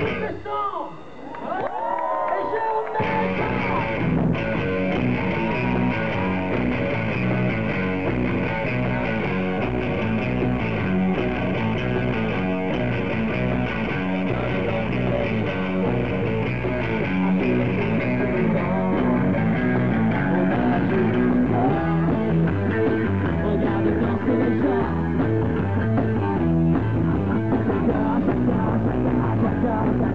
Atenção!